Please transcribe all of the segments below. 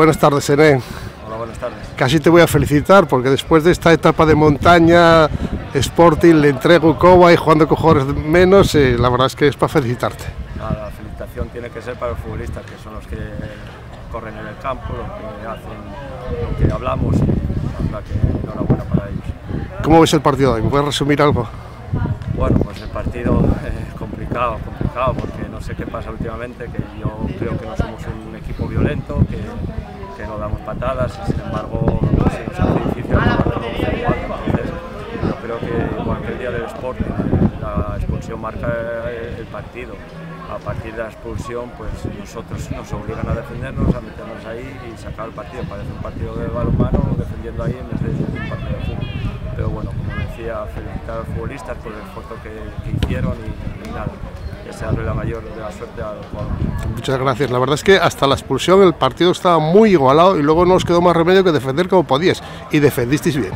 Buenas tardes, Ené. Hola, buenas tardes. Casi te voy a felicitar porque después de esta etapa de montaña, Sporting, le entrego coba y jugando con jugadores menos, eh, la verdad es que es para felicitarte. La felicitación tiene que ser para los futbolistas, que son los que corren en el campo, los que hacen lo que hablamos y la que enhorabuena para ellos. ¿Cómo ves el partido hoy? ¿Me puedes resumir algo? Bueno, pues el partido es complicado, complicado, porque no sé qué pasa últimamente, que yo creo que no somos un equipo violento, que, que no damos patadas y sin embargo pues, se nos hace difícil. Entonces, yo creo que el día del Sporting, la expulsión marca el partido. A partir de la expulsión, pues nosotros nos obligan a defendernos, a meternos ahí y sacar el partido. Parece un partido de balonmano defendiendo ahí en vez de decía, felicitar a los futbolistas por el esfuerzo que, que hicieron y, y nada, desearle la mayor de la suerte a los jugadores. Muchas gracias. La verdad es que hasta la expulsión el partido estaba muy igualado y luego no os quedó más remedio que defender como podíais. Y defendististeis bien.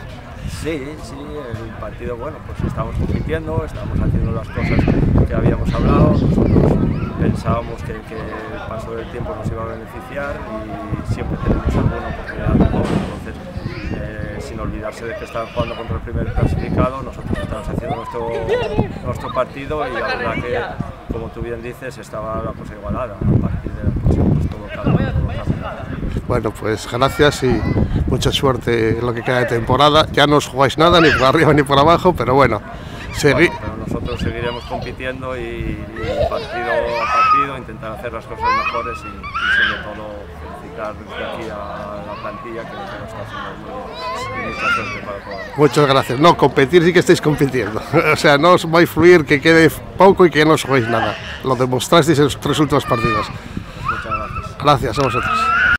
Sí, sí, el partido, bueno, pues estamos compitiendo, estamos haciendo las cosas que habíamos hablado, nosotros pensábamos que, que el paso del tiempo nos iba a beneficiar y siempre tenemos alguna oportunidad de gol, entonces eh, sin olvidarse de que estaban jugando contra el primer clasificado, nosotros estamos haciendo nuestro, nuestro partido y la verdad que, como tú bien dices, estaba la cosa igualada, a partir de la expulsión pues todo. Bueno, pues gracias y mucha suerte en lo que queda de temporada. Ya no os jugáis nada, ni por arriba ni por abajo, pero bueno, segui Bueno, pero nosotros seguiremos compitiendo y, y partido a partido intentar hacer las cosas mejores y, y sobre todo felicitar desde aquí a la plantilla que, lo está haciendo mucha suerte para todos. Muchas gracias. No, competir sí que estáis compitiendo. O sea, no os va a influir que quede poco y que no os juguéis nada. Lo demostrasteis en los tres últimos partidos. Muchas gracias. Gracias a vosotros.